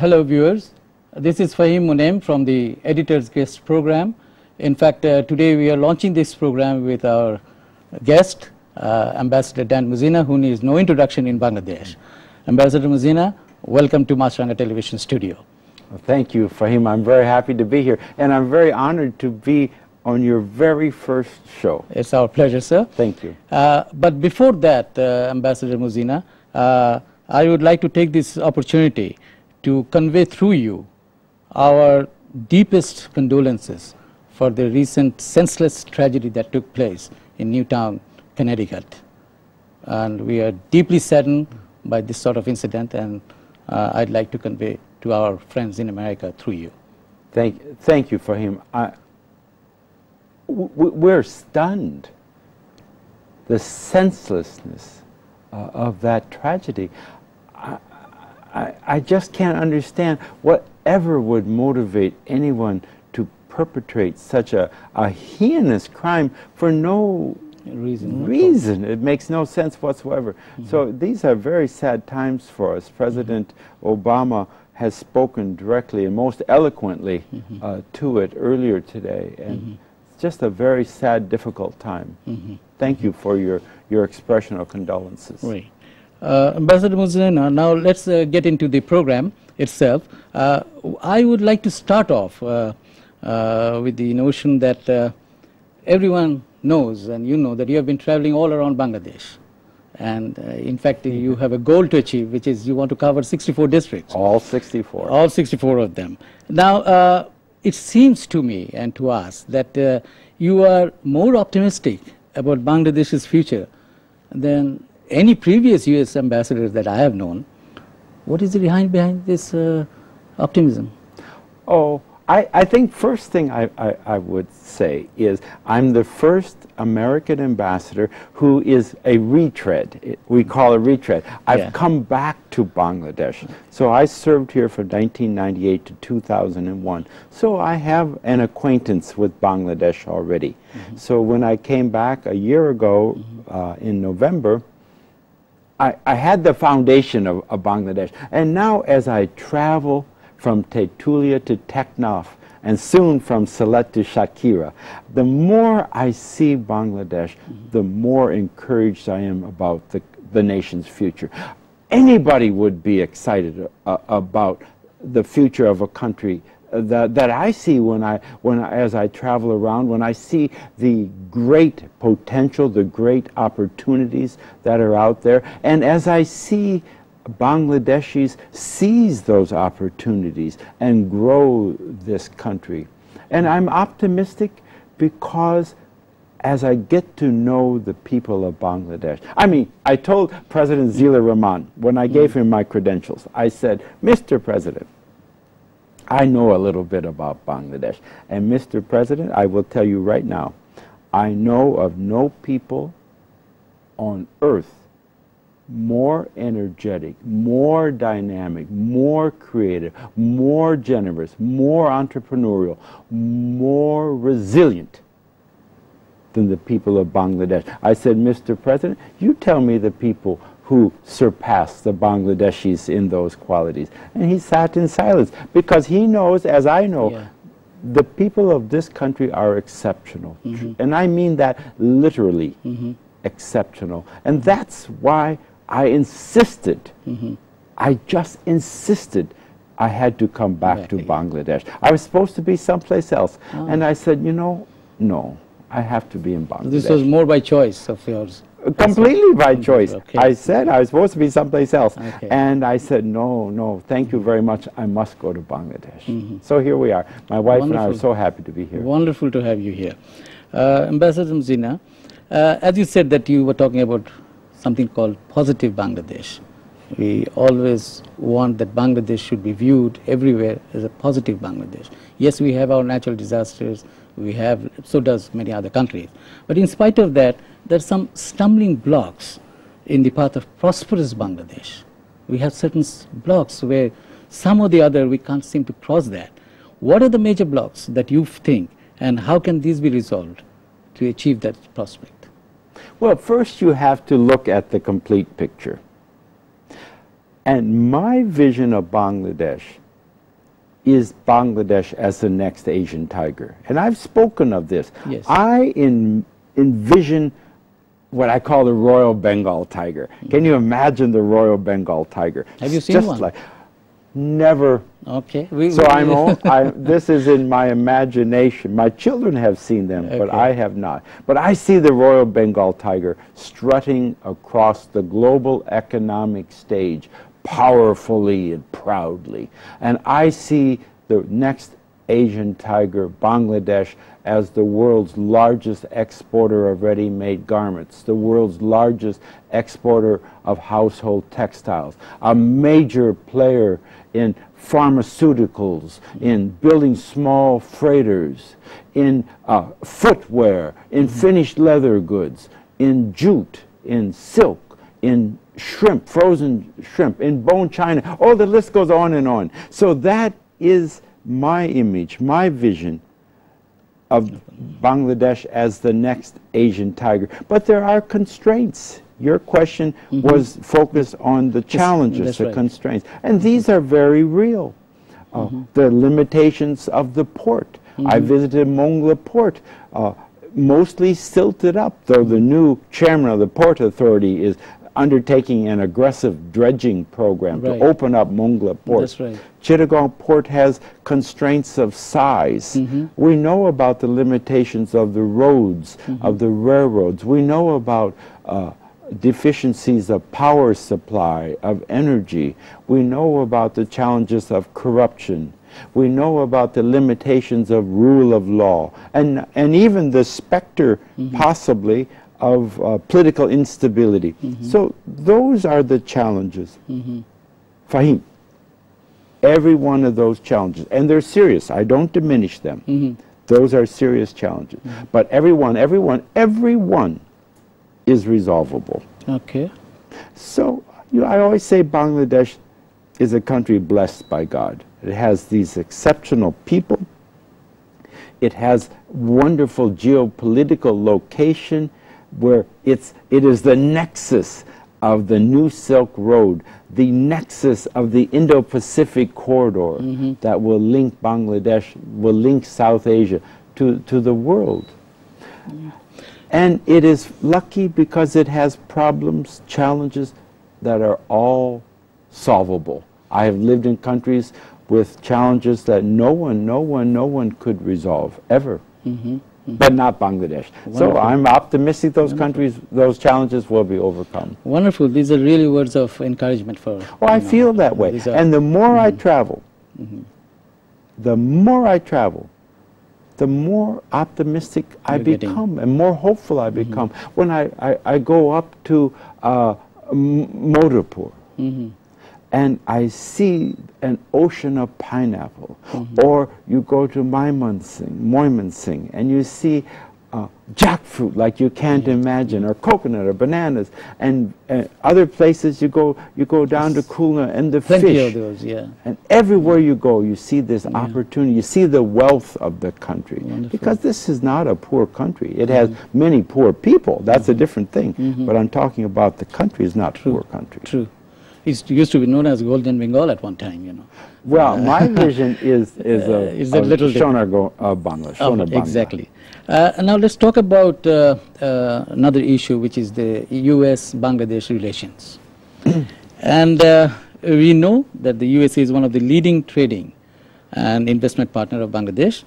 Hello viewers, this is Fahim Munem from the Editor's Guest program. In fact, uh, today we are launching this program with our guest, uh, Ambassador Dan Mozena, who needs no introduction in Bangladesh. Ambassador Mozena, welcome to Maasranga Television Studio. Well, thank you, Fahim. I'm very happy to be here, and I'm very honored to be on your very first show. It's our pleasure, sir. Thank you. Uh, but before that, uh, Ambassador Mozena, uh, I would like to take this opportunity to convey through you our deepest condolences for the recent senseless tragedy that took place in Newtown, Connecticut. And we are deeply saddened by this sort of incident, and uh, I'd like to convey to our friends in America through you. Thank, thank you, Fahim. I, we're stunned. The senselessness uh, of that tragedy. I, I, I just can't understand whatever would motivate anyone to perpetrate such a, a heinous crime for no reason. Reason. It makes no sense whatsoever. Mm -hmm. So these are very sad times for us. President mm -hmm. Obama has spoken directly and most eloquently mm -hmm. uh, to it earlier today. And it's just a very sad, difficult time. Thank you for your, your expression of condolences. Uh, Ambassador Mozena, now let's uh, get into the program itself. Uh, I would like to start off uh, uh, with the notion that uh, everyone knows and you know that you have been traveling all around Bangladesh. And in fact, you have a goal to achieve, which is you want to cover 64 districts. All 64. All 64 of them. Now, it seems to me and to us that you are more optimistic about Bangladesh's future than any previous U.S. ambassador that I have known, what is behind behind this uh, optimism? Oh, I, I think first thing I, I, I, would say is I'm the first American ambassador who is a retread. We call it retread. I've yeah. come back to Bangladesh. So I served here from 1998 to 2001. So I have an acquaintance with Bangladesh already. Mm -hmm. So when I came back a year ago mm -hmm. uh, in November, I, I had the foundation of, of Bangladesh. And now as I travel from Tetulia to Teknaf, and soon from Sylhet to Satkhira. The more I see Bangladesh, the more encouraged I am about the, the nation's future. Anybody would be excited uh, about the future of a country that, that I see when I, when I, as I travel around, when I see the great potential, the great opportunities that are out there, and as I see Bangladeshis seize those opportunities and grow this country. And I'm optimistic because as I get to know the people of Bangladesh, I mean, I told President Zillur Rahman when I gave mm. him my credentials, I said, Mr. President, I know a little bit about Bangladesh. And Mr. President, I will tell you right now, I know of no people on earth more energetic, more dynamic, more creative, more generous, more entrepreneurial, more resilient than the people of Bangladesh. I said, Mr. President, you tell me the people who surpassed the Bangladeshis in those qualities. And he sat in silence because he knows, as I know, yeah. the people of this country are exceptional. Mm -hmm. And I mean that literally mm -hmm. exceptional. And that's why I insisted, mm -hmm. I just insisted I had to come back to Bangladesh. I was supposed to be someplace else. Oh. And I said, you know, no, I have to be in Bangladesh. This was more by choice of yours. Completely by choice. Okay. I said I was supposed to be someplace else. Okay. And I said, no, no, thank you very much. I must go to Bangladesh. Mm -hmm. So here we are. My wife Wonderful. and I are so happy to be here. Wonderful to have you here. Uh, Ambassador Mozena, uh, as you said that you were talking about something called positive Bangladesh. We always want that Bangladesh should be viewed everywhere as a positive Bangladesh. Yes, we have our natural disasters, we have, so does many other countries. But in spite of that, there are some stumbling blocks in the path of prosperous Bangladesh. We have certain blocks where some or the other we can't seem to cross that. What are the major blocks that you think and how can these be resolved to achieve that prospect? Well, first you have to look at the complete picture. And my vision of Bangladesh is Bangladesh as the next Asian tiger. And I've spoken of this. Yes. I in, envision what I call the Royal Bengal tiger. Mm-hmm. Can you imagine the Royal Bengal tiger? Have you seen just one? Like, never. Okay. We, So we- I'm. o- I, this is in my imagination. My children have seen them, but I have not. But I see the Royal Bengal tiger strutting across the global economic stage, powerfully and proudly, and I see the next Asian tiger, Bangladesh, as the world's largest exporter of ready-made garments, the world's largest exporter of household textiles, a major player in pharmaceuticals, in building small freighters, in uh, footwear, in finished leather goods, in jute, in silk, in shrimp, frozen shrimp, in bone china. Oh, the list goes on and on. So that is my image, my vision of Bangladesh as the next Asian tiger. But there are constraints. Your question was focused on the challenges, that's the right. constraints. And these are very real. Uh, The limitations of the port. I visited Mongla Port, uh, mostly silted up, though the new chairman of the Port Authority is undertaking an aggressive dredging program Right. to open up Mongla Port. That's right. Chittagong Port has constraints of size. Mm-hmm. We know about the limitations of the roads, mm-hmm. of the railroads. We know about uh, deficiencies of power supply, of energy. We know about the challenges of corruption. We know about the limitations of rule of law, and, and even the specter, mm-hmm. possibly, of uh, political instability. Mm-hmm. So those are the challenges. Mm-hmm. Fahim, every one of those challenges, and they're serious. I don't diminish them. Mm-hmm. Those are serious challenges. But everyone, everyone, everyone is resolvable. Okay. So you know, I always say Bangladesh is a country blessed by God. It has these exceptional people. It has wonderful geopolitical location where it's, it is the nexus of the New Silk Road, the nexus of the Indo-Pacific corridor mm-hmm. that will link Bangladesh, will link South Asia to, to the world. And it is lucky because it has problems, challenges that are all solvable. I have lived in countries with challenges that no one, no one, no one could resolve ever. Mm-hmm. But not Bangladesh. So I'm optimistic those countries, those challenges will be overcome. Wonderful. These are really words of encouragement for. Oh, I know, feel that way. And the more I mm-hmm. travel, mm-hmm. the more I travel, the more optimistic I You're getting- become and more hopeful I mm-hmm. become. When I, I, I go up to uh, M- Madhupur and I see an ocean of pineapple, or you go to Mymensingh, Moymansingh, and you see uh, jackfruit like you can't imagine, or coconut or bananas, and uh, other places you go you go down to Khulna and the Plenty fish. those, yeah. And everywhere you go, you see this opportunity. You see the wealth of the country. Wonderful. Because this is not a poor country. It has Mm-hmm. many poor people. That's a different thing. But I'm talking about the country is not poor country. True. It used to be known as Golden Bengal at one time, you know. Well, my vision is is a, Uh, is a little. Shona Go- uh, Bangla. Oh, Shona Bangla. exactly. Uh, now let's talk about uh, uh, another issue, which is the U.S.-Bangladesh relations. and uh, we know that the U.S. is one of the leading trading and investment partner of Bangladesh,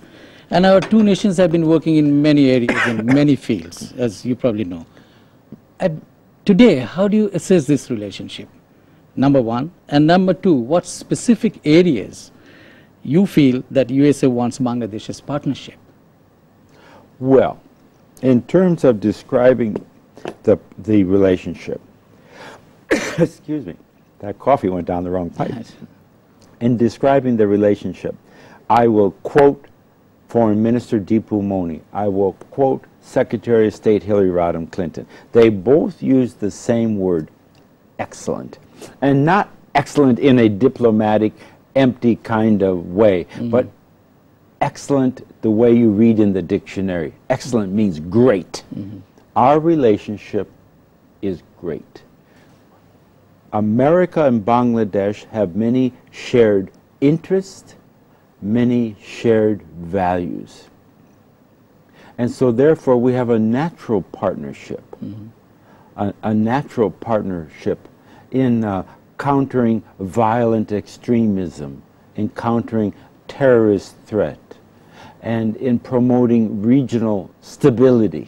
and our two nations have been working in many areas in many fields, as you probably know. At today, how do you assess this relationship? Number one, and number two, what specific areas you feel that USA wants Bangladesh's partnership? Well, in terms of describing the the relationship, excuse me, that coffee went down the wrong pipe. In describing the relationship, I will quote Foreign Minister Dipu Moni. I will quote Secretary of State Hillary Rodham Clinton. They both use the same word, excellent, and not excellent in a diplomatic, empty kind of way, mm-hmm. but excellent the way you read in the dictionary. Excellent means great. Mm-hmm. Our relationship is great. America and Bangladesh have many shared interests, many shared values. And so, therefore, we have a natural partnership, mm-hmm. a, a natural partnership in uh, countering violent extremism, in countering terrorist threat, and in promoting regional stability.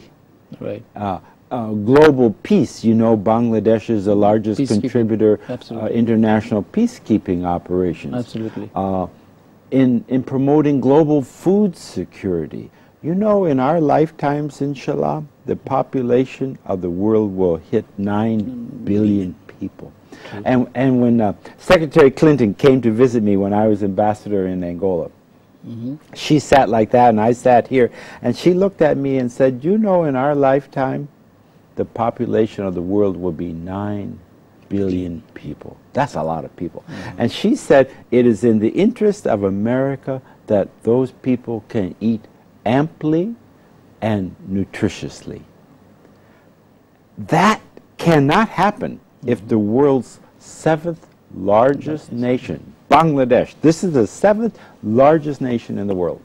Right. Uh, uh, global peace. You know, Bangladesh is the largest contributor uh, international peacekeeping operations. Absolutely. Uh, in in promoting global food security. You know, in our lifetimes, inshallah, the population of the world will hit nine billion people. And and when uh, Secretary Clinton came to visit me when I was ambassador in Angola, she sat like that, and I sat here, and she looked at me and said, "You know, in our lifetime, the population of the world will be nine billion people. That's a lot of people." And she said, "It is in the interest of America that those people can eat amply and nutritiously." That cannot happen if the world's seventh largest nation, Bangladesh, this is the seventh largest nation in the world,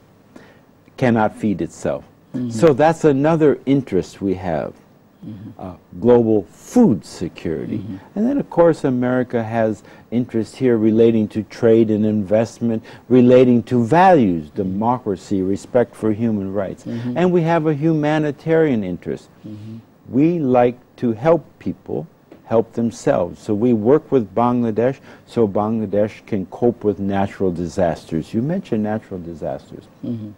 cannot feed itself. Mm-hmm. So that's another interest we have. Mm-hmm. Uh, global food security. Mm-hmm. And then, of course, America has interest here relating to trade and investment, relating to values, democracy, respect for human rights. And we have a humanitarian interest. We like to help people help themselves. So we work with Bangladesh so Bangladesh can cope with natural disasters. You mentioned natural disasters. Mm-hmm.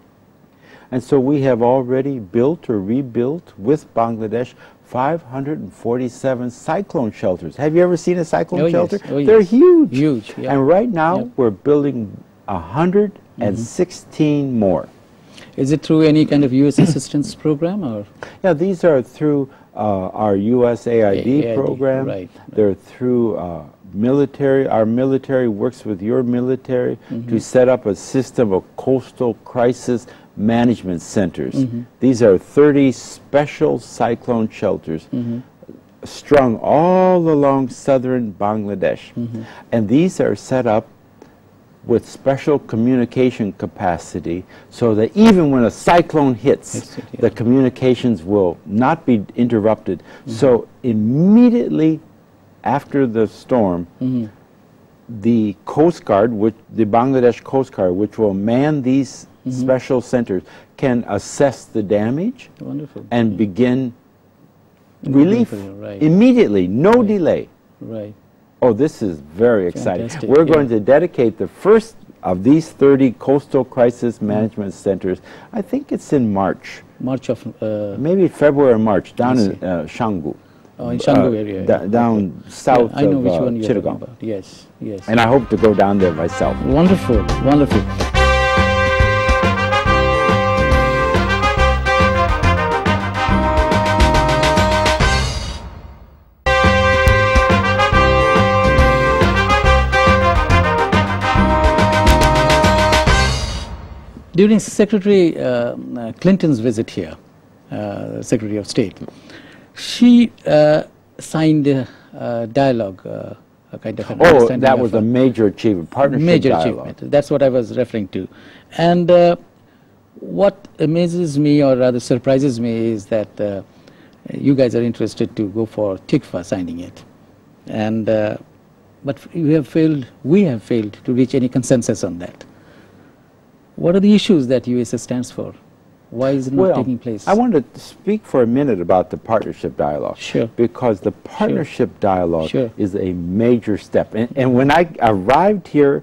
And so we have already built or rebuilt with Bangladesh 547 cyclone shelters. Have you ever seen a cyclone Oh, yes. shelter? Oh, They're yes. huge. Huge, yeah. And right now we're building 116 mm-hmm. more. Is it through any kind of U.S. assistance program or? Yeah, these are through uh, our USAID AID, program. right, right. They're through uh, military. Our military works with your military Mm-hmm. to set up a system of coastal crisis management centers. Mm-hmm. These are 30 special cyclone shelters Mm-hmm. strung all along southern Bangladesh. Mm-hmm. And these are set up with special communication capacity so that even when a cyclone hits, Hits it, yeah. the communications will not be interrupted. Mm-hmm. So immediately after the storm, Mm-hmm. the Coast Guard, which, the Bangladesh Coast Guard, which will man these Mm-hmm. special centers, can assess the damage Wonderful. and begin relief right. immediately, no delay. Right. Oh, this is very exciting. Fantastic, We're yeah. going to dedicate the first of these 30 coastal crisis management centers. I think it's in March, March of. Uh, maybe February or March, down in uh, Shangu. oh, in Shanggu Uh, area. down south I know of which uh, one you're Chittagong. about. Yes. Yes. And I hope to go down there myself. Wonderful, wonderful. During Secretary uh, uh, Clinton's visit here, uh, Secretary of State, she uh, signed a, dialogue, uh, a kind of Oh, that was a- major achievement, partnership major dialogue. achievement. That's what I was referring to. And uh, what amazes me, or rather surprises me, is that uh, you guys are interested to go for TICFA signing it, and uh, but you have failed. We have failed to reach any consensus on that. What are the issues that USA stands for? Why is it not well, taking place? I want to speak for a minute about the partnership dialogue. Sure. Because the partnership dialogue Sure. is a major step. And, and when I arrived here,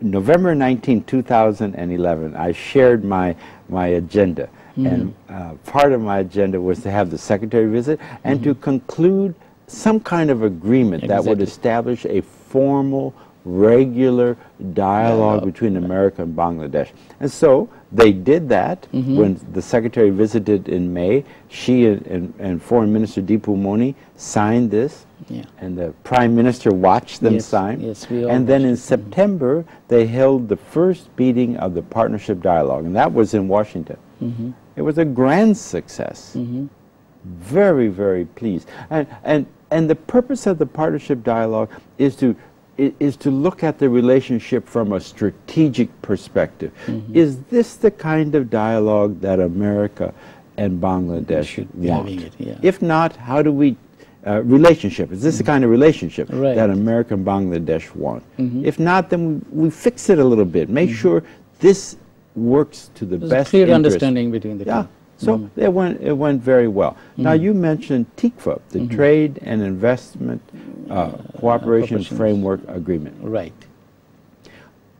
November 19, 2011, I shared my, my agenda. Mm-hmm. And uh, part of my agenda was to have the secretary visit and to conclude some kind of agreement that would Mm-hmm. Establish a formal, regular dialogue between America and Bangladesh. And so they did that Mm-hmm. when the secretary visited in May. She and, and, and Foreign Minister Dipu Moni signed this, Yeah. and the Prime Minister watched them Yes, sign. yes, we all and then in watched. September, they held the first meeting of the partnership dialogue, and that was in Washington. Mm-hmm. It was a grand success. Very, very pleased. And, and and the purpose of the partnership dialogue is to is to look at the relationship from a strategic perspective. Mm-hmm. Is this the kind of dialogue that America and Bangladesh Should want? it, yeah. Mm-hmm. If not, how do we uh, relationship? Is this the kind of relationship Right. that America and Bangladesh want? Mhm. If not, then we, we fix it a little bit. Make sure this works to the Mm-hmm. There's best clear interest. understanding between the Yeah. two. So Mhm. it went it went very well. Now Mm-hmm. you mentioned TICFA, the Trade and Investment uh, Cooperation Cooperation. Framework Agreement. Right.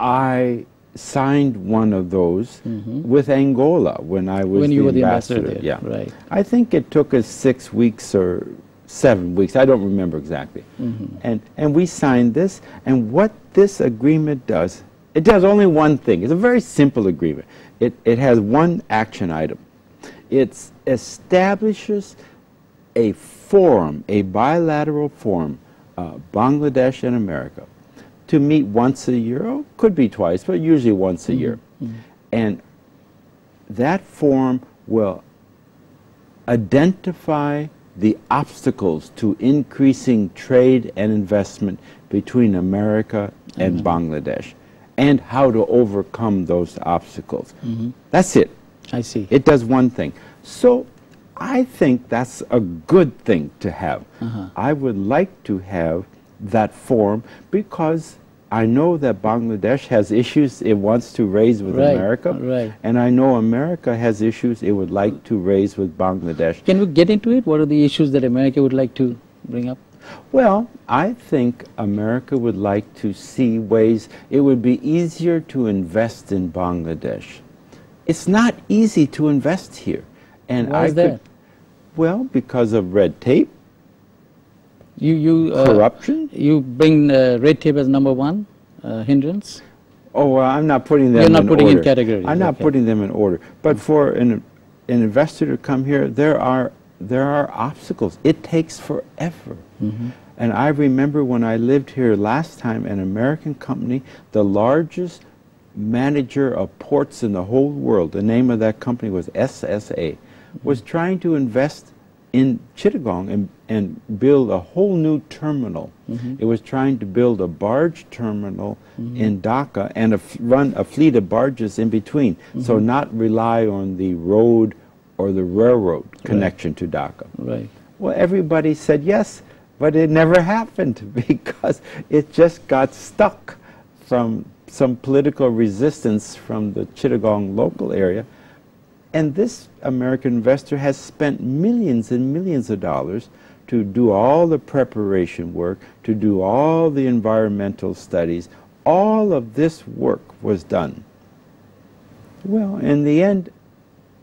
I signed one of those Mhm. with Angola when I was When the you were the ambassador. ambassador there, Yeah. right. I think it took us six weeks or seven weeks. I don't remember exactly. Mhm. And and we signed this. And what this agreement does, it does only one thing. It's a very simple agreement. It it has one action item. It establishes a forum, a bilateral forum, uh, Bangladesh and America, to meet once a year. Oh, could be twice, but usually once a mm-hmm. year. Mm-hmm. And that forum will identify the obstacles to increasing trade and investment between America and mm-hmm. Bangladesh and how to overcome those obstacles. That's it. I see. It does one thing. So I think that's a good thing to have. Uh-huh. I would like to have that form because I know that Bangladesh has issues it wants to raise with Right, America. right. And I know America has issues it would like to raise with Bangladesh. Can we get into it? What are the issues that America would like to bring up? Well, I think America would like to see ways it would be easier to invest in Bangladesh. It's not easy to invest here. And Why I is could- that? Well, because of red tape, You, you, uh, corruption. you bring uh, red tape as number one uh, hindrance. Oh, well, I'm not putting them You're not in putting in categories, I'm not okay. putting them in order. But for an, an investor to come here, there are there are obstacles. It takes forever. Mm-hmm. And I remember when I lived here last time, an American company, the largest manager of ports in the whole world, the name of that company was SSA, was mm-hmm. trying to invest in Chittagong and, and build a whole new terminal. Mm-hmm. It was trying to build a barge terminal mm-hmm. in Dhaka and a f- run a fleet of barges in between, so not rely on the road or the railroad connection to Dhaka. Right. Well, everybody said yes, but it never happened because it just got stuck from some political resistance from the Chittagong local area. And this American investor has spent millions and millions of dollars to do all the preparation work, to do all the environmental studies. All of this work was done. Well, in the end,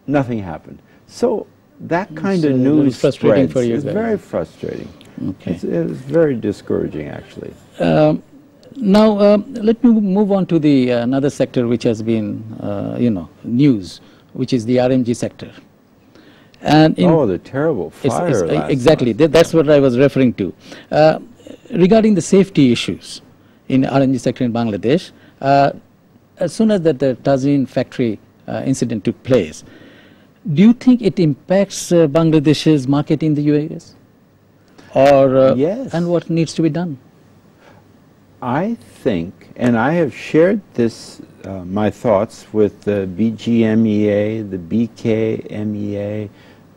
nothing happened. So that kind So of news frustrating spreads. for you It's guys. very frustrating. Okay. It's, it's very discouraging, actually. Um, now, um, let me move on to the uh, another sector which has been, uh, you know, news, which is the RMG sector. And in oh, the terrible It's- fire it's- last exactly. month. That- That's what I was referring to. Uh, regarding the safety issues in RMG sector in Bangladesh, uh, as soon as that the Tazreen factory uh, incident took place, do you think it impacts uh, Bangladesh's market in the UAS? Or uh, Yes. and what needs to be done? I think, and I have shared this, uh, my thoughts with the BGMEA, the BKMEA,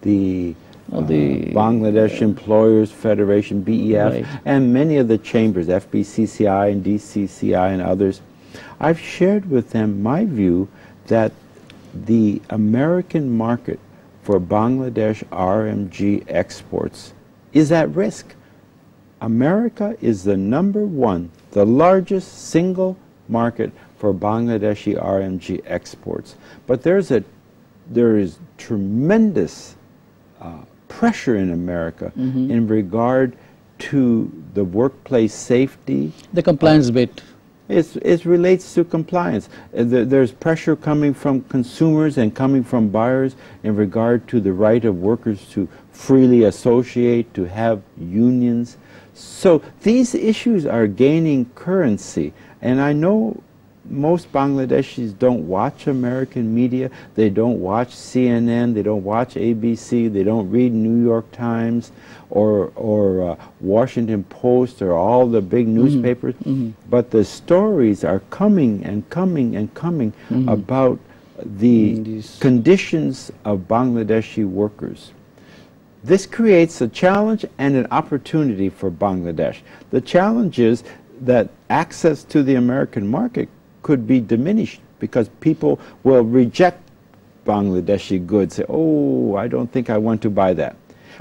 the, Oh, uh, the- Bangladesh Employers Federation, BEF, Right. and many of the chambers, FBCCI and DCCI and others. I've shared with them my view that the American market for Bangladesh RMG exports is at risk. America is the number one, the largest single market for Bangladeshi RMG exports. But there's a, there is tremendous uh, pressure in America in regard to the workplace safety. The compliance bit. It's, it relates to compliance. Uh, there- There's pressure coming from consumers and coming from buyers in regard to the right of workers to freely associate, to have unions. So these issues are gaining currency. And I know most Bangladeshis don't watch American media. They don't watch CNN. They don't watch ABC. They don't read New York Times or or uh, Washington Post or all the big mm-hmm. newspapers. Mm-hmm. But the stories are coming and coming and coming mm-hmm. about the conditions of Bangladeshi workers. This creates a challenge and an opportunity for Bangladesh. The challenge is that access to the American market could be diminished because people will reject Bangladeshi goods, say, oh, I don't think I want to buy that.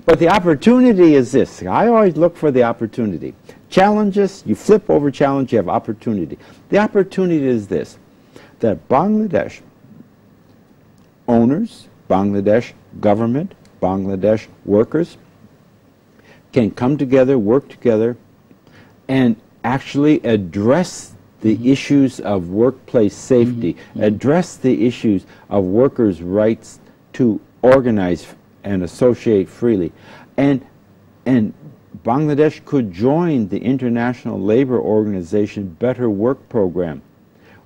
But the opportunity is this. I always look for the opportunity. Challenges, you flip over challenge, you have opportunity. The opportunity is this, that Bangladesh owners, Bangladesh government, Bangladesh workers can come together, work together, and actually address the mm-hmm. issues of workplace safety, mm-hmm. Mm-hmm. address the issues of workers' rights to organize and associate freely. And, and Bangladesh could join the International Labor Organization Better Work Program,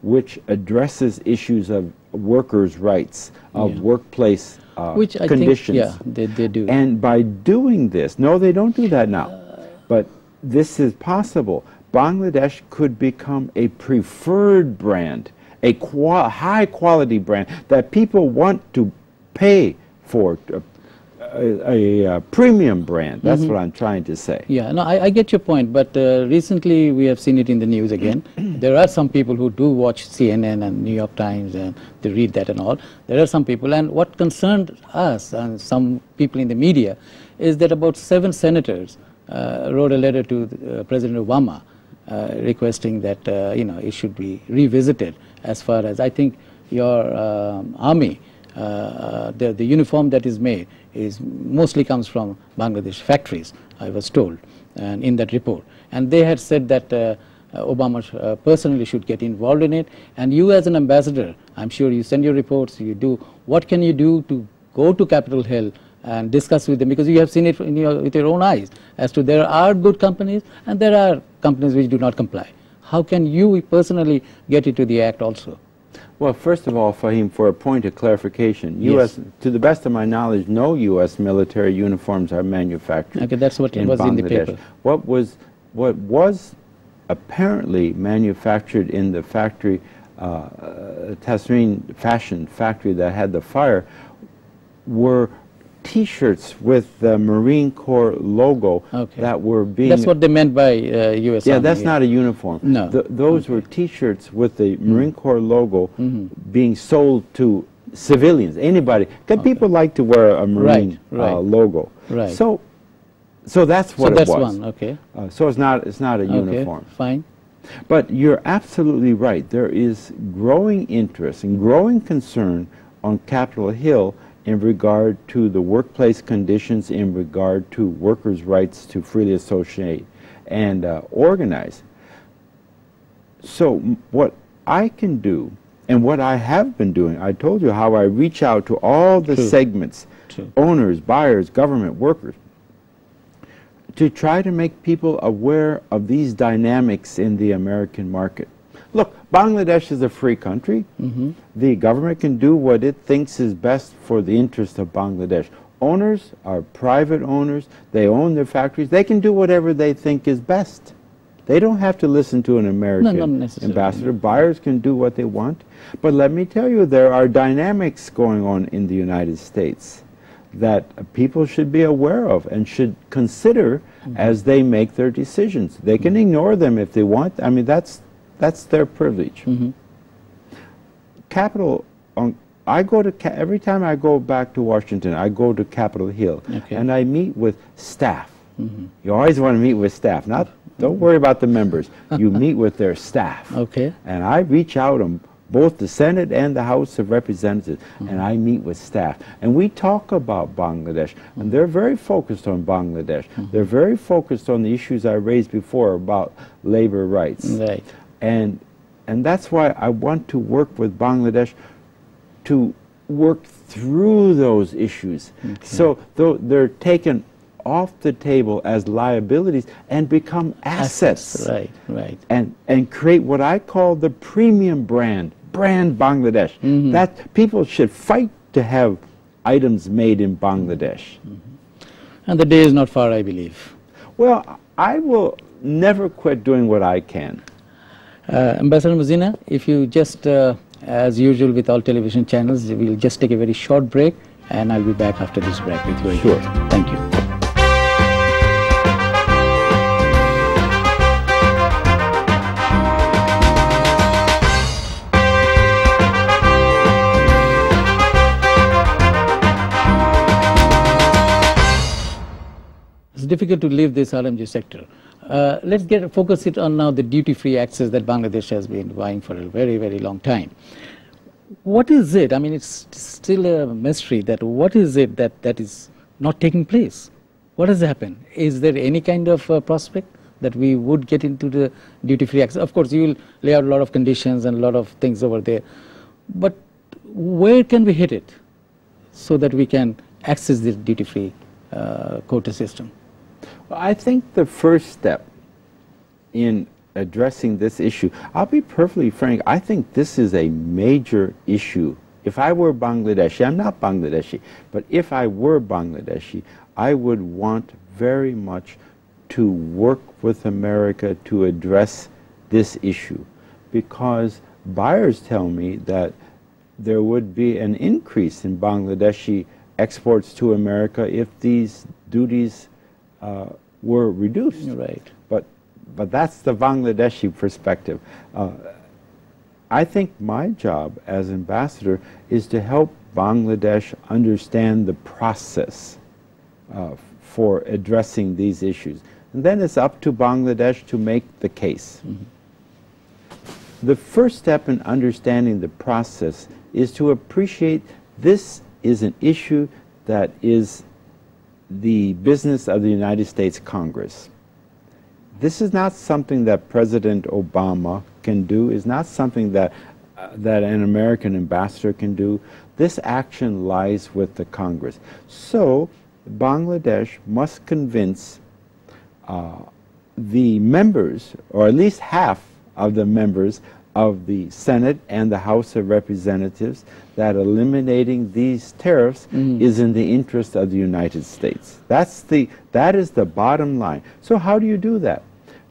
which addresses issues of workers' rights, of Yeah. workplace uh, Which I conditions. think, yeah, they, they do. And by doing this, no, they don't do that now, but this is possible. Bangladesh could become a preferred brand, a qua high quality brand that people want to pay for, a, a, a, premium brand. That's what I'm trying to say. Yeah, no, I, I get your point, but uh, recently we have seen it in the news again. there are some people who do watch CNN and New York Times and they read that and all. There are some people, and what concerned us and some people in the media is that about seven senators uh, wrote a letter to uh, President Obama uh, requesting that uh, you know it should be revisited as far as I think your um, army the, the uniform that is made is mostly comes from Bangladesh factories, I was told, and in that report. And they had said that uh, uh, Obama uh, personally should get involved in it. And you, as an ambassador, I'm sure you send your reports, you do. What can you do to go to Capitol Hill and discuss with them? Because you have seen it your, with your own eyes as to there are good companies and there are companies which do not comply. How can you personally get into the act also? Well, first of all, Fahim, for a point of clarification, Yes. U.S. to the best of my knowledge, no U.S. military uniforms are manufactured. Okay, that's what in was in the Bangladesh. paper. What was what was apparently manufactured in the factory, uh, uh, Tazreen fashion factory that had the fire, were T-shirts with the Marine Corps logo Okay. that were being That's what they meant by uh, U.S. yeah, Army, that's not a uniform. No. Th- those were T-shirts with the Mm-hmm. Marine Corps logo being sold to civilians. Anybody? Because people like to wear a Marine right. Uh, logo. Right. So, so that's what So that's it was. one, okay. Uh, so it's not it's not a Okay, uniform. fine. But you're absolutely right. There is growing interest and growing concern on Capitol Hill in regard to the workplace conditions, in regard to workers' rights to freely associate and uh, organize. So what I can do, and what I have been doing, I told you how I reach out to all the True. segments, True. owners, buyers, government, workers, to try to make people aware of these dynamics in the American market. Look, Bangladesh is a free country. Mm-hmm. The government can do what it thinks is best for the interest of Bangladesh. Owners are private owners. They own their factories. They can do whatever they think is best. They don't have to listen to an American necessarily, ambassador. Buyers can do what they want. But let me tell you, there are dynamics going on in the United States that people should be aware of and should consider mm-hmm. as they make their decisions. They can mm-hmm. ignore them if they want. I mean, that's that's their privilege. Mm-hmm. Capitol. On, I go to every time I go back to Washington, I go to Capitol Hill Okay. and I meet with staff. Mm-hmm. You always want to meet with staff. Not don't worry about the members. You meet with their staff. Okay. And I reach out on both the Senate and the House of Representatives, and mm-hmm. I meet with staff. And we talk about Bangladesh, and they're very focused on Bangladesh. They're very focused on the issues I raised before about labor rights. Right. And, and that's why I want to work with Bangladesh to work through those issues. So though they're taken off the table as liabilities and become assets. Right, right. And, and create what I call the premium brand, brand Bangladesh. Mm-hmm. That people should fight to have items made in Bangladesh. And the day is not far, I believe. Well, I will never quit doing what I can. Uh, Ambassador Mozena, if you just, uh, as usual with all television channels, we'll just take a very short break and I'll be back after this break with you. Sure. Thank you. It's difficult to leave this RMG sector. Uh, let's get focus it on now the duty-free access that Bangladesh has been vying for a very, very long time. What is it? I mean, it's still a mystery that what is it that, that is not taking place? What has happened? Is there any kind of uh, prospect that we would get into the duty-free access? Of course, you will lay out a lot of conditions and a lot of things over there, but where can we hit it so that we can access the duty-free uh, quota system? Well, I think the first step in addressing this issue, I'll be perfectly frank, I think this is a major issue. If I were Bangladeshi, I'm not Bangladeshi, but if I were Bangladeshi, I would want very much to work with America to address this issue because buyers tell me that there would be an increase in Bangladeshi exports to America if these duties uh, were reduced. Right. But, but that's the Bangladeshi perspective. Uh, I think my job as ambassador is to help Bangladesh understand the process uh, for addressing these issues. And then it's up to Bangladesh to make the case. Mm -hmm. The first step in understanding the process is to appreciate this is an issue that is the business of the United States Congress. This is not something that President Obama can do, is not something that, uh, that an American ambassador can do. This action lies with the Congress. So Bangladesh must convince uh, the members, or at least half of the members of the Senate and the House of Representatives that eliminating these tariffs mm. is in the interest of the United States. That's the, that is the bottom line. So how do you do that?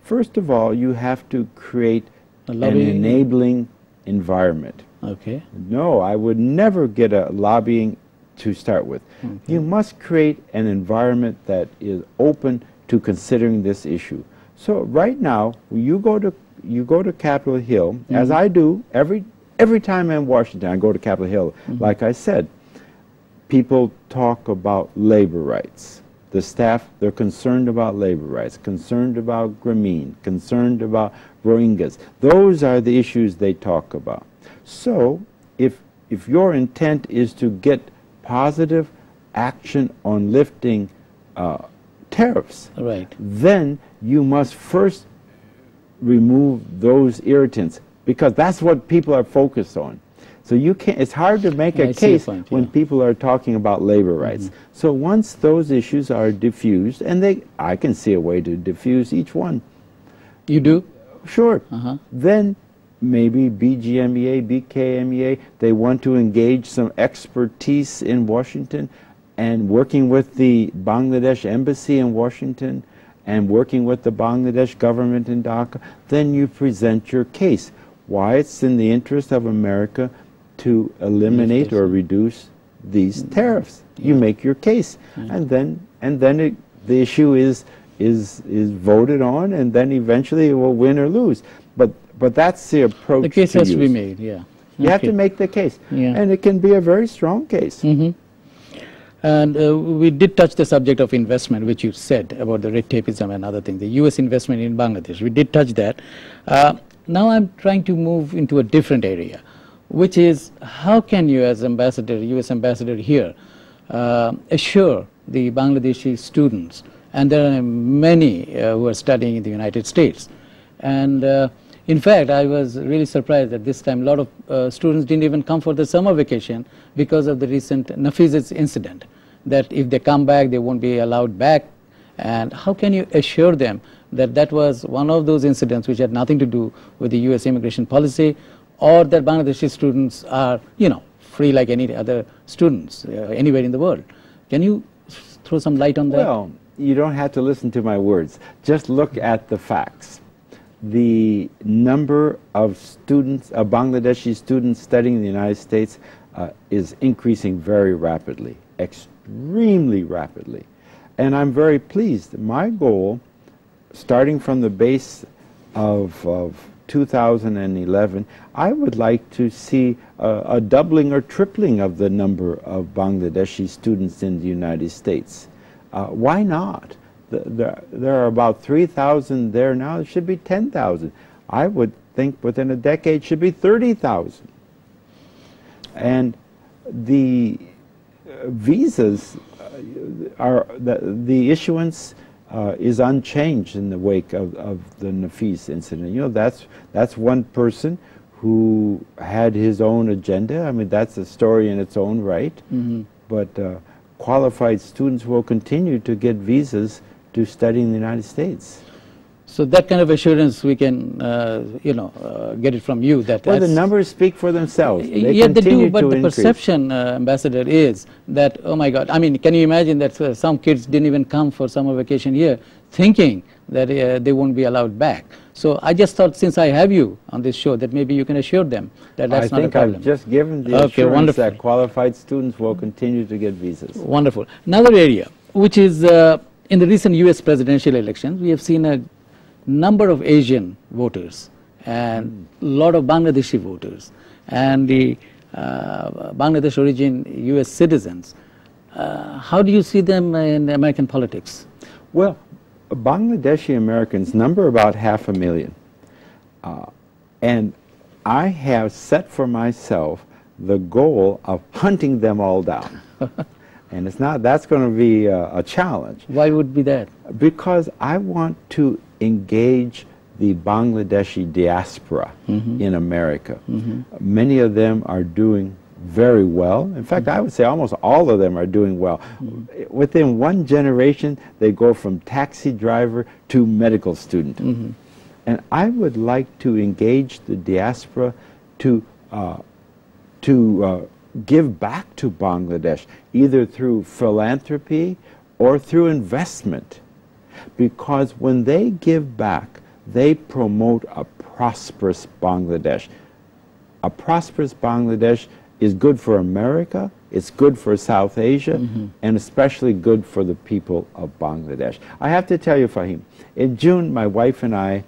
First of all, you have to create an enabling environment. Okay. No, I would never get a lobbying to start with. Okay. You must create an environment that is open to considering this issue. So right now, you go to you go to Capitol Hill, mm -hmm. as I do every every time I'm in Washington, I go to Capitol Hill. Mm -hmm. Like I said, people talk about labor rights. The staff, they're concerned about labor rights, concerned about Grameen, concerned about Rohingyas. Those are the issues they talk about. So, if, if your intent is to get positive action on lifting uh, tariffs, right. then you must first remove those irritants because that's what people are focused on. So you can't, it's hard to make a case point, when people are talking about labor rights. Mm -hmm. So once those issues are diffused, and they, I can see a way to diffuse each one. You do? Sure. Uh -huh. Then maybe BGMEA, BKMEA, they want to engage some expertise in Washington and working with the Bangladesh embassy in Washington and working with the Bangladesh government in Dhaka, then you present your case. Why it's in the interest of America to eliminate or reduce these mm-hmm. tariffs. You make your case, and then and then it, the issue is is is voted on, and then eventually it will win or lose. But but that's the approach. The case has use. to be made. Yeah. You okay. have to make the case, yeah. and it can be a very strong case. Mm -hmm. And uh, we did touch the subject of investment, which you said about the red tapeism and other things, the U.S. investment in Bangladesh. We did touch that. Uh, now I'm trying to move into a different area, which is how can you, as ambassador, U.S. ambassador here, uh, assure the Bangladeshi students, and there are many uh, who are studying in the United States, and uh, in fact, I was really surprised that this time a lot of uh, students didn't even come for the summer vacation because of the recent Nafis's incident, that if they come back, they won't be allowed back And how can you assure them that that was one of those incidents which had nothing to do with the U.S. immigration policy or that Bangladeshi students are, you know, free like any other students uh, anywhere in the world? Can you throw some light on that? Well, you don't have to listen to my words. Just look at the facts. The number of students, of Bangladeshi students studying in the United States uh, is increasing very rapidly, extremely rapidly. And I'm very pleased. My goal, starting from the base of, of 2011, I would like to see a, doubling or tripling of the number of Bangladeshi students in the United States. Uh, why not? The, the, there are about 3,000 there now. It should be 10,000. I would think within a decade should be 30,000. And the uh, visas uh, are, the, the issuance uh, is unchanged in the wake of, of the Nafis incident. You know, that's, that's one person who had his own agenda. I mean, that's a story in its own right. Mm -hmm. But uh, qualified students will continue to get visas to study in the United States. So that kind of assurance we can, uh, you know, uh, get it from you. That well, the numbers speak for themselves. They yeah, they do. But the increase. perception, uh, Ambassador, is that oh my God! I mean, can you imagine that uh, some kids didn't even come for summer vacation here, thinking that uh, they won't be allowed back. So I just thought, since I have you on this show, that maybe you can assure them that that's I not a problem. I think I've just given the okay, assurance wonderful. that qualified students will continue to get visas. Wonderful. Another area, which is uh, in the recent U.S. presidential elections, we have seen a number of Asian voters and a mm. lot of Bangladeshi voters and the uh, Bangladesh origin U.S. citizens. Uh, how do you see them in American politics? Well, Bangladeshi Americans number about half a million. Uh, and I have set for myself the goal of hunting them all down. and it's not, that's going to be a, a challenge. Why would be that? Because I want to engage the Bangladeshi diaspora mm -hmm. in America. Mm -hmm. Many of them are doing very well. In fact, mm -hmm. I would say almost all of them are doing well. Mm-hmm. Within one generation, they go from taxi driver to medical student. Mm-hmm. And I would like to engage the diaspora to, uh, to uh, give back to Bangladesh, either through philanthropy or through investment because when they give back, they promote a prosperous Bangladesh. A prosperous Bangladesh is good for America, it's good for South Asia, mm -hmm. and especially good for the people of Bangladesh. I have to tell you, Fahim, in June, my wife and I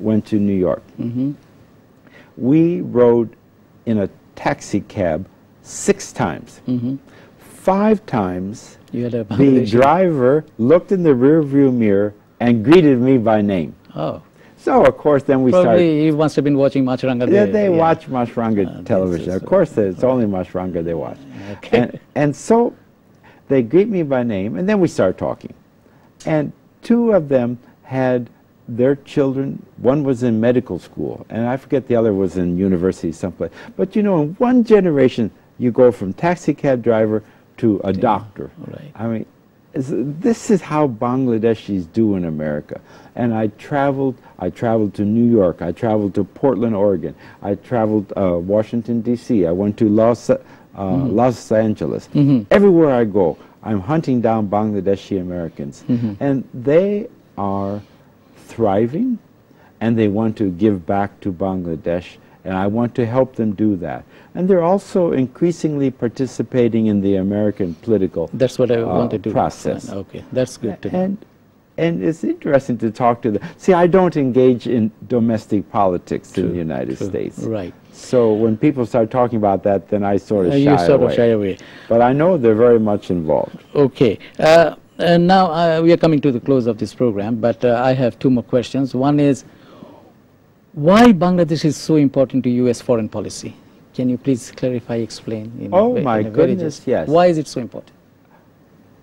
went to New York. Mm -hmm. We rode in a taxi cab six times. Mm -hmm. Five times the driver looked in the rearview mirror and greeted me by name. Oh. So, of course, then we Probably started. he must have been watching Maasranga. Yeah, they yeah. watch Maasranga uh, television. Of course, it's only Maasranga they watch. Okay. And, and so they greet me by name, and then we start talking. And two of them had their children, one was in medical school, and I forget the other was in university someplace. But you know, in one generation, you go from taxi cab driver to a doctor. Right. I mean, this is how Bangladeshis do in America. And I traveled, I traveled to New York, I traveled to Portland, Oregon, I traveled uh, Washington, D.C., I went to Los, uh, mm -hmm. Los Angeles. Mm -hmm. Everywhere I go, I'm hunting down Bangladeshi Americans. Mm -hmm. And they are thriving, and they want to give back to Bangladesh and I want to help them do that. And they're also increasingly participating in the American political That's what I uh, wanted to process. Okay, that's good to and, and it's interesting to talk to them. See, I don't engage in domestic politics true, in the United true. States. Right. So when people start talking about that, then I sort of uh, shy you sort away. of shy away. But I know they're very much involved. Okay. Uh, and now uh, we are coming to the close of this program, but uh, I have two more questions. One is, why Bangladesh is so important to U.S. foreign policy? Can you please clarify, explain? In oh a, my goodness, yes. Why is it so important?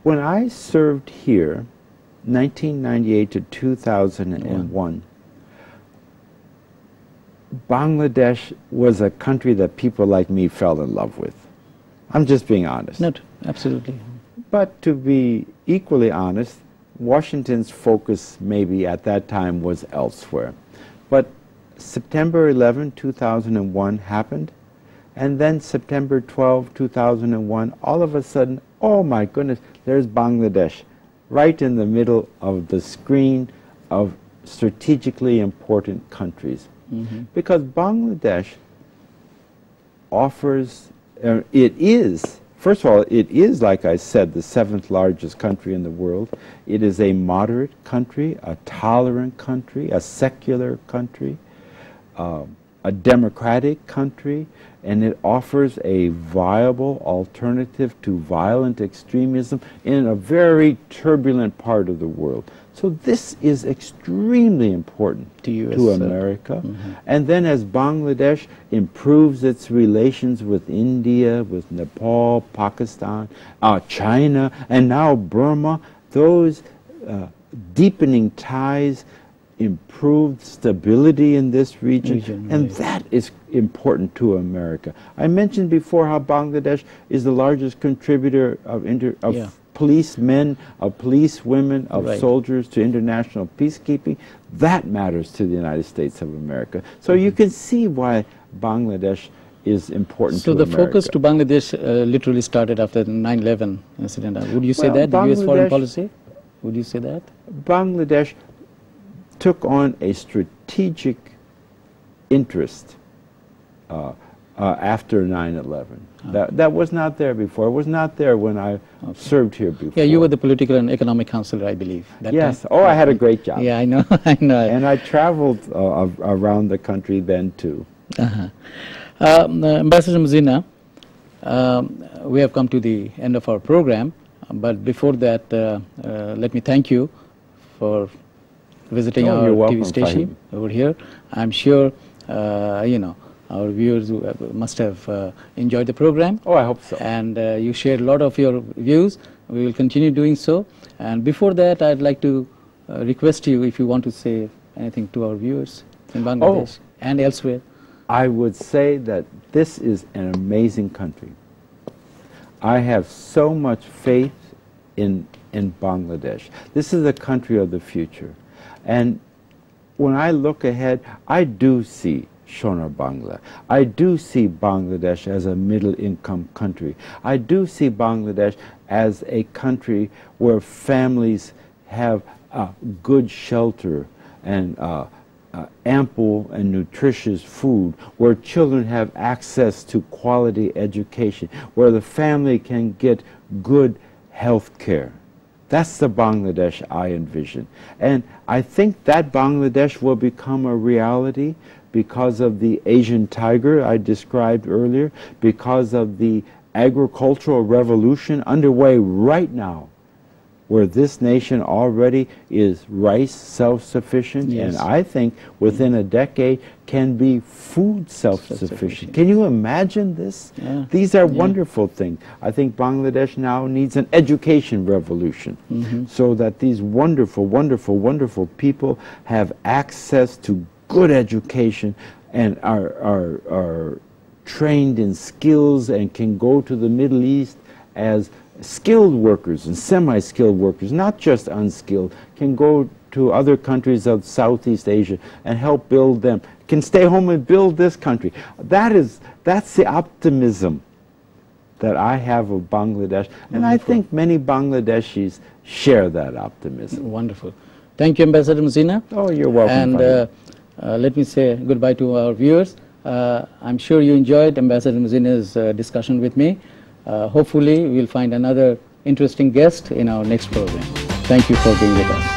When I served here, 1998 to 2001, Bangladesh was a country that people like me fell in love with. I'm just being honest. No, absolutely. But to be equally honest, Washington's focus maybe at that time was elsewhere. But September 11, 2001 happened, and then September 12, 2001, all of a sudden, oh my goodness, there's Bangladesh, right in the middle of the screen of strategically important countries. Mm -hmm. Because Bangladesh offers, uh, it is First of all, it is, like I said, the seventh largest country in the world. It is a moderate country, a tolerant country, a secular country, uh, a democratic country, and it offers a viable alternative to violent extremism in a very turbulent part of the world. So this is extremely important to, you to America. Mm -hmm. And then as Bangladesh improves its relations with India, with Nepal, Pakistan, uh, China, and now Burma, those uh, deepening ties improved stability in this region, region and right. that is important to America. I mentioned before how Bangladesh is the largest contributor of, inter, of yeah policemen, of police women, of right. soldiers to international peacekeeping. That matters to the United States of America. So mm -hmm. you can see why Bangladesh is important so the America. focus to Bangladesh uh, literally started after the 9-11 incident. Would you say well, that, the U.S. foreign policy? Would you say that? Bangladesh took on a strategic interest uh, uh, after 9-11. That, that was not there before. It was not there when I okay. served here before. Yeah, you were the political and economic counselor, I believe. yes. Time? Oh, I had a great job. Yeah, I know. I know. And I traveled uh, around the country then too. Uh-huh. Um, uh, Ambassador Mozena, um, we have come to the end of our program. But before that, uh, uh let me thank you for visiting oh, our TV station over here. I'm sure, uh, you know, our viewers must have uh, enjoyed the program. Oh, I hope so. And uh, you shared a lot of your views. We will continue doing so. And before that, I'd like to uh, request you if you want to say anything to our viewers in Bangladesh oh, and elsewhere. I would say that this is an amazing country. I have so much faith in, in Bangladesh. This is the country of the future. And when I look ahead, I do see Sonar Bangla. I do see Bangladesh as a middle income country. I do see Bangladesh as a country where families have uh, good shelter and uh, uh, ample and nutritious food, where children have access to quality education, where the family can get good health care. That's the Bangladesh I envision. And I think that Bangladesh will become a reality because of the Asian tiger I described earlier, because of the agricultural revolution underway right now, where this nation already is rice self-sufficient, yes. and I think within a decade can be food self-sufficient. Can you imagine this? Yeah. These are yeah. wonderful things. I think Bangladesh now needs an education revolution mm -hmm. so that these wonderful, wonderful, wonderful people have access to good education and are, are, are trained in skills and can go to the Middle East as skilled workers and semi-skilled workers, not just unskilled, can go to other countries of Southeast Asia and help build them, can stay home and build this country. That is, that's the optimism that I have of Bangladesh, and Wonderful. I think many Bangladeshis share that optimism. Wonderful. Thank you, Ambassador Mozena. Oh, you're welcome. And uh, uh, let me say goodbye to our viewers. Uh, I'm sure you enjoyed Ambassador Mozena's uh, discussion with me. Uh, hopefully, we'll find another interesting guest in our next program. Thank you for being with us.